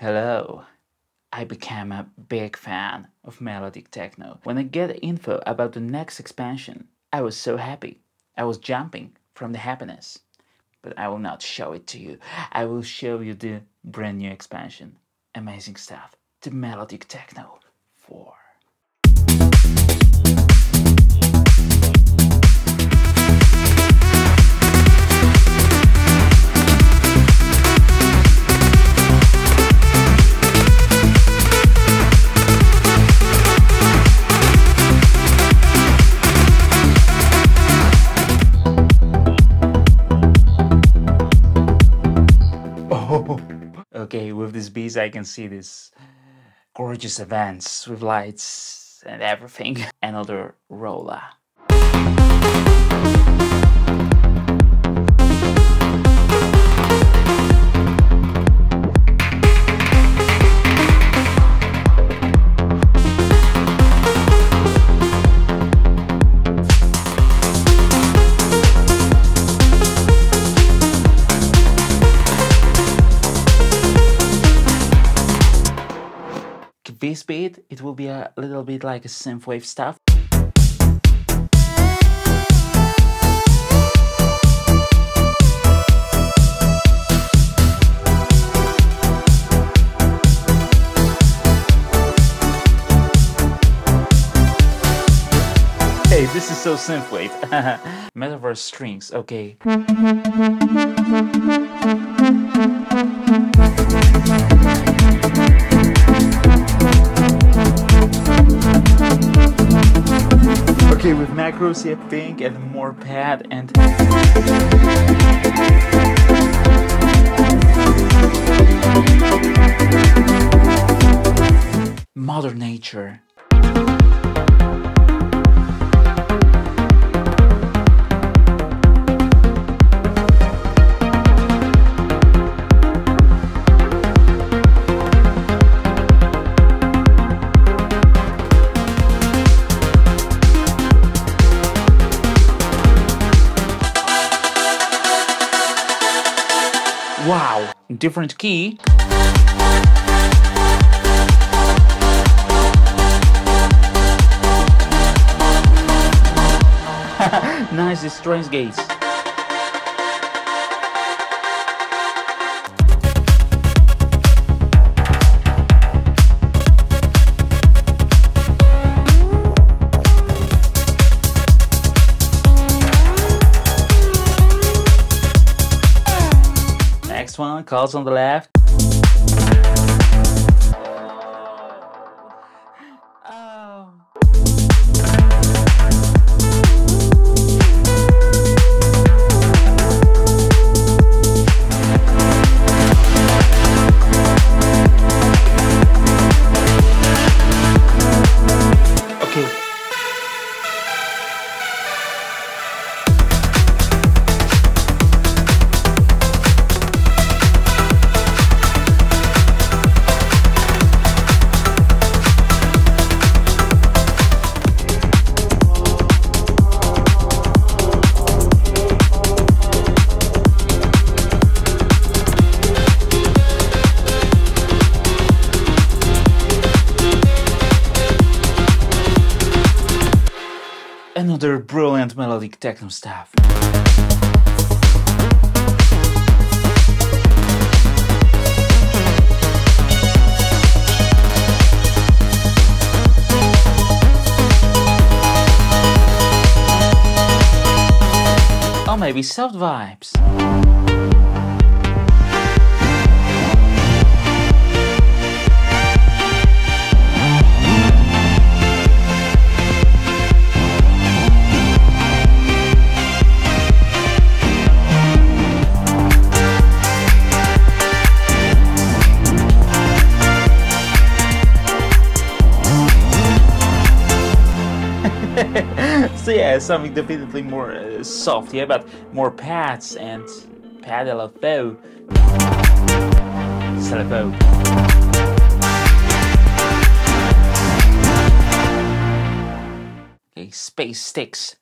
Hello. I became a big fan of melodic techno. When I get info about the next expansion, I was so happy. I was jumping from the happiness. But I will not show it to you. I will show you the brand new expansion. Amazing stuff. The melodic techno 4. Okay, with this beast, I can see this gorgeous events with lights and everything. Another roller. This beat, it will be a little bit like a synthwave stuff. Hey, this is so synthwave. Metaverse strings, okay. Okay, with macros, yeah, pink and more pad and. Mother Nature. Different key. nice strange gates. Calls on the left. Techno stuff. Or oh, maybe soft vibes. So yeah, something definitely more uh, soft, yeah, but more pads and pedalafo. Salafo. Okay, space sticks.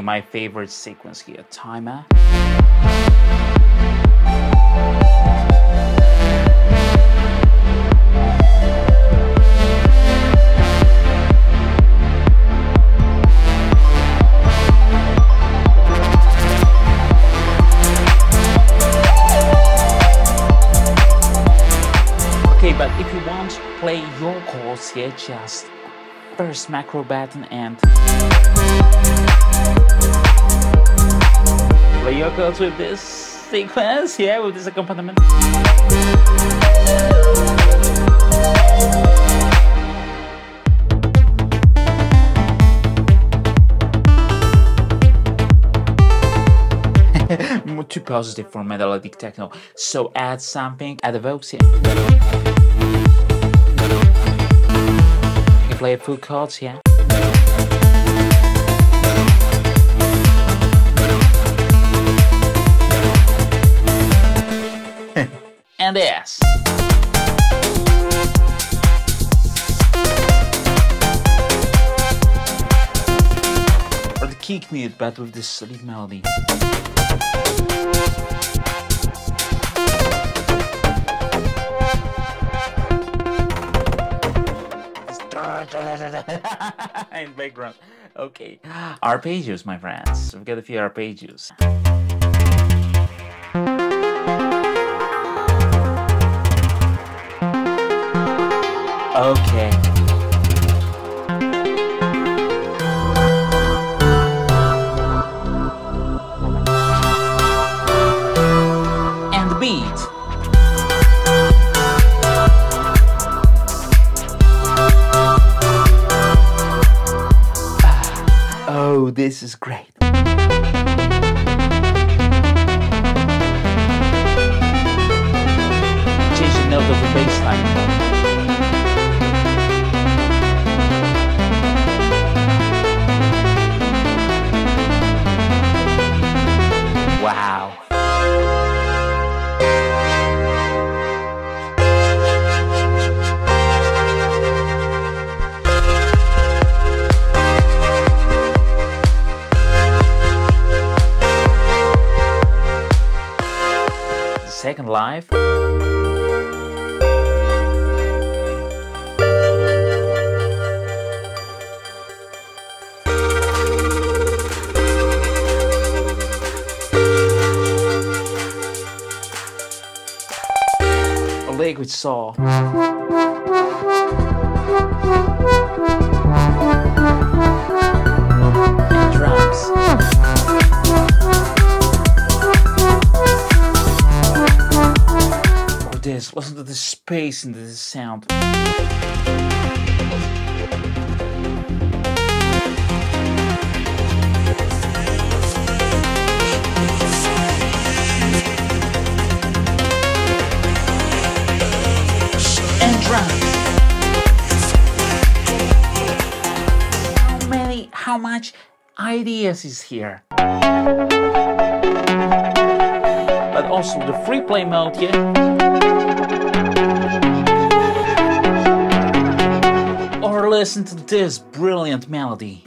My favorite sequence here, timer. Okay, but if you want play your chords here, just first macro button and play your chords with this sequence, yeah, with this accompaniment. Too positive for melodic techno, so add something, add a vocals here. You can play a full chords here. And yes. Or the kick mute, but with this solid melody. in background. Okay, arpeggios, my friends. We've got a few arpeggios. Okay. Live. A liquid saw. This, listen to the space and the sound. How many, how much ideas is here? But also the free play mode here. Listen to this brilliant melody.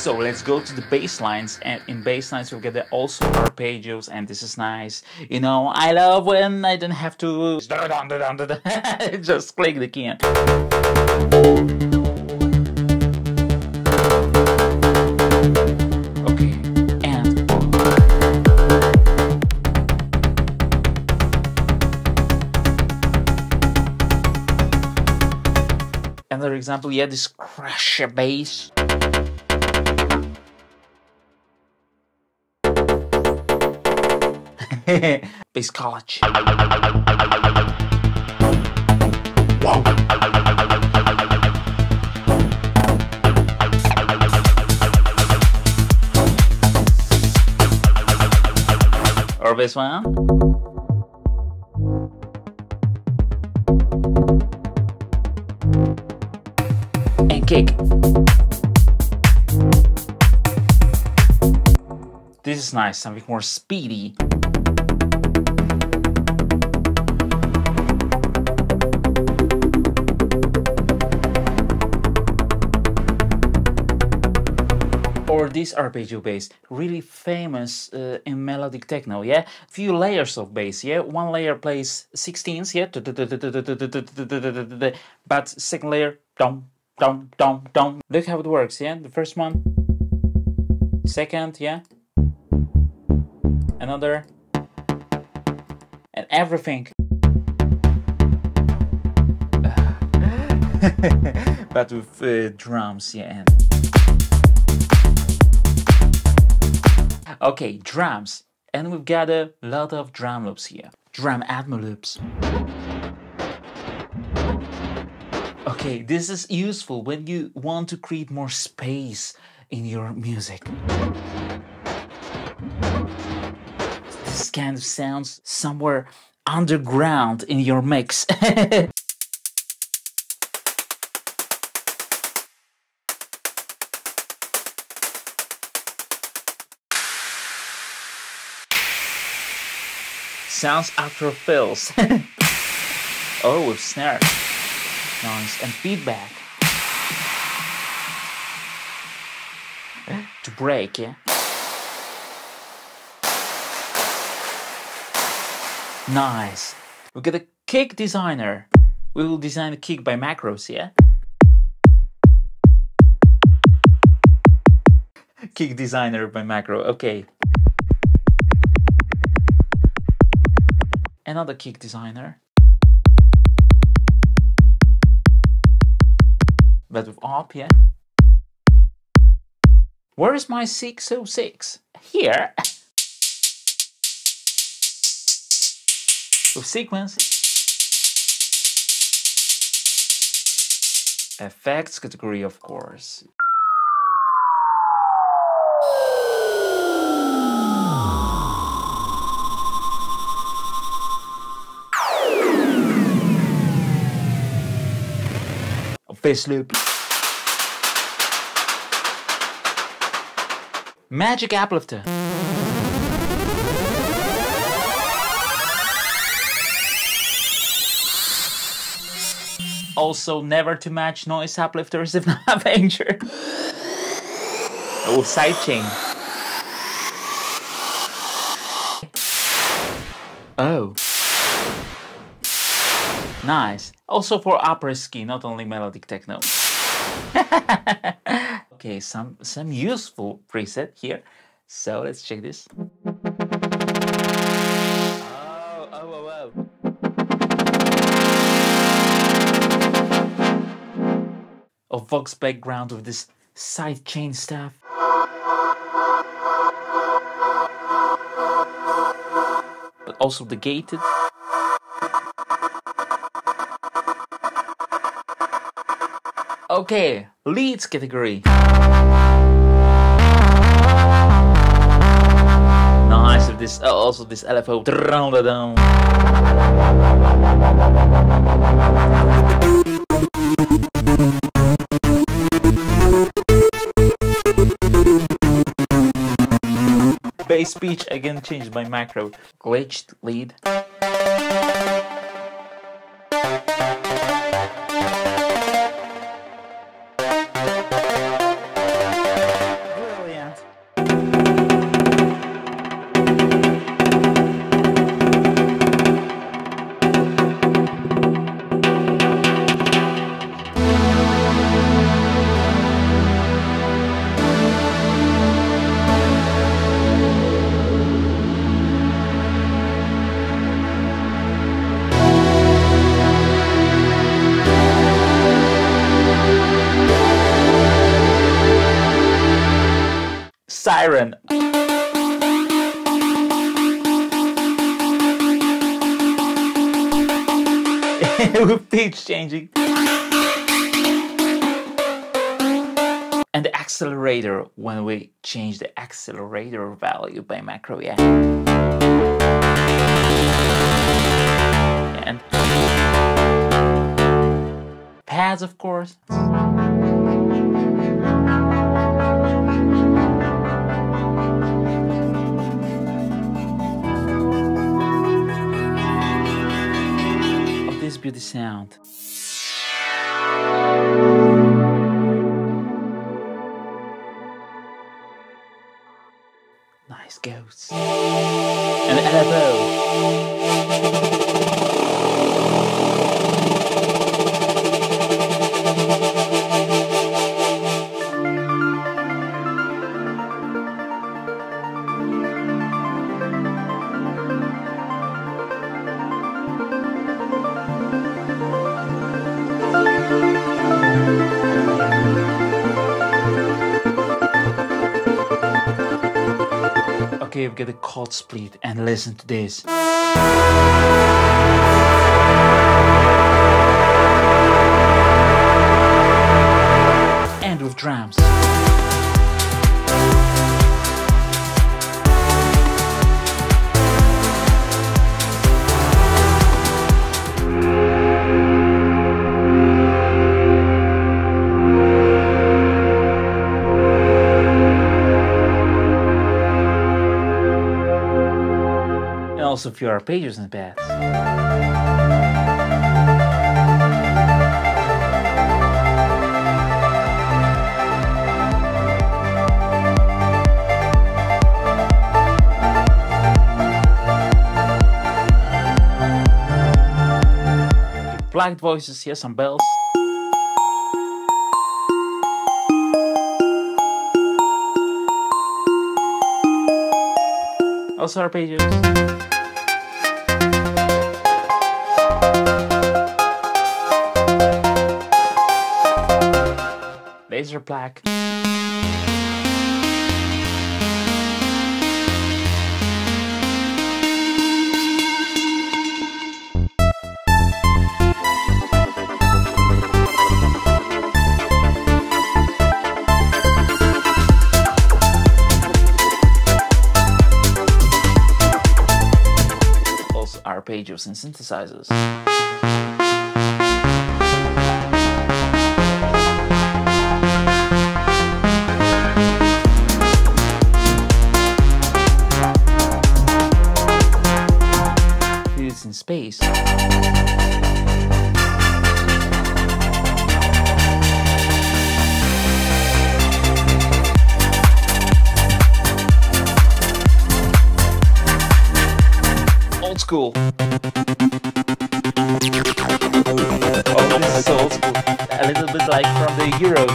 So let's go to the bass lines, and in bass lines we'll get the also arpeggios, and this is nice. You know, I love when I don't have to just click the key. for example, yeah, this crusher bass. bass college. Or this one. Nice, something more speedy. or this arpeggio bass, really famous uh, in melodic techno, yeah? Few layers of bass, yeah? One layer plays 16s, yeah? But second layer, dum, dum, dum, dum. Look how it works, yeah? The first one, second, yeah? Another, and everything. but with uh, drums, yeah. Okay, drums. And we've got a lot of drum loops here. Drum Atmo loops. Okay, this is useful when you want to create more space in your music. Kind of sounds somewhere underground in your mix. sounds after fills. oh, with snare. Nice. And feedback. to break, yeah? Nice. We got a kick designer. We will design a kick by macros, yeah? kick designer by macro, okay. another kick designer. But with ARP, yeah. Where is my 606? Here. with sequence. Effects category, of course. face loop. Magic uplifter. Also, never to match noise uplifters if not danger. Oh, sidechain. Oh. Nice. Also for après-ski, not only melodic techno. okay, some some useful preset here. So let's check this. A Vox background with this sidechain stuff. But also the gated. Okay, leads category. Nice of this, uh, also this LFO. Pitch again changed by macro. Glitched lead. siren. with pitch changing. And the accelerator when we change the accelerator value by macro, yeah. And pads, of course. This beauty sound. Nice ghosts. And elbow. Chord split and listen to this. And with drums. Also a few arpeggios and bass. Black voices, here some bells. Also arpeggios. Laser black. Arpeggios and synthesizers. Space. Old school. Oh, this is old school. A little bit like from the Euro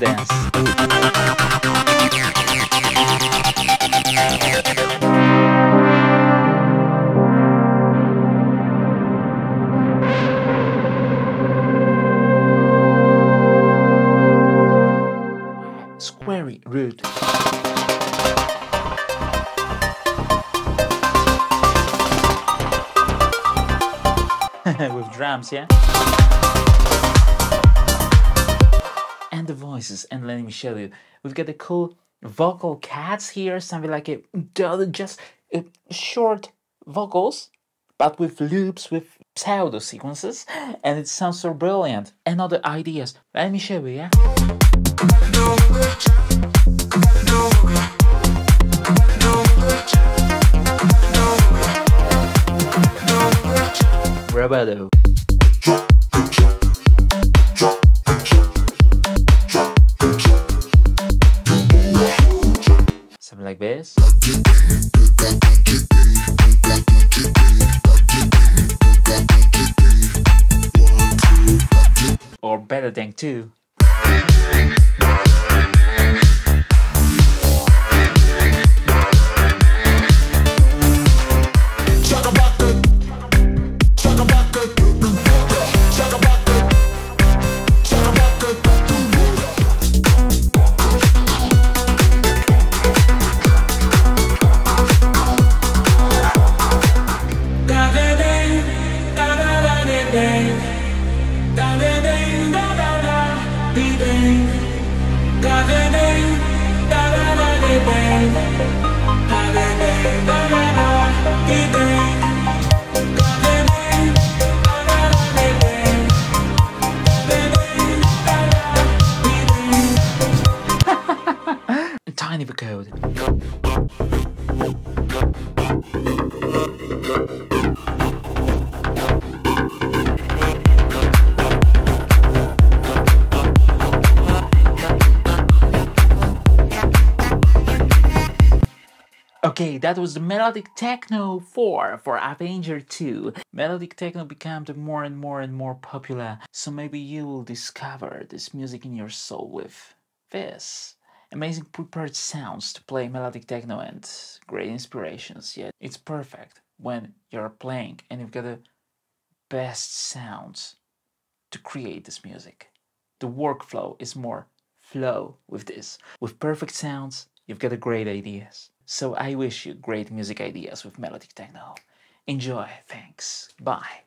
drums, yeah? And the voices, and let me show you. We've got the cool vocal cats here, something like a just uh, short vocals, but with loops, with pseudo sequences, and it sounds so brilliant. And other ideas. Let me show you, yeah? Bravado. too. kind of a code. Okay, that was the Melodic Techno 4 for Avenger 2. Melodic Techno becomes more and more and more popular, so maybe you will discover this music in your soul with this. Amazing prepared sounds to play melodic techno and great inspirations, yet it's perfect when you're playing and you've got the best sounds to create this music. The workflow is more flow with this. With perfect sounds, you've got great ideas. So I wish you great music ideas with Melodic Techno. Enjoy, thanks, bye.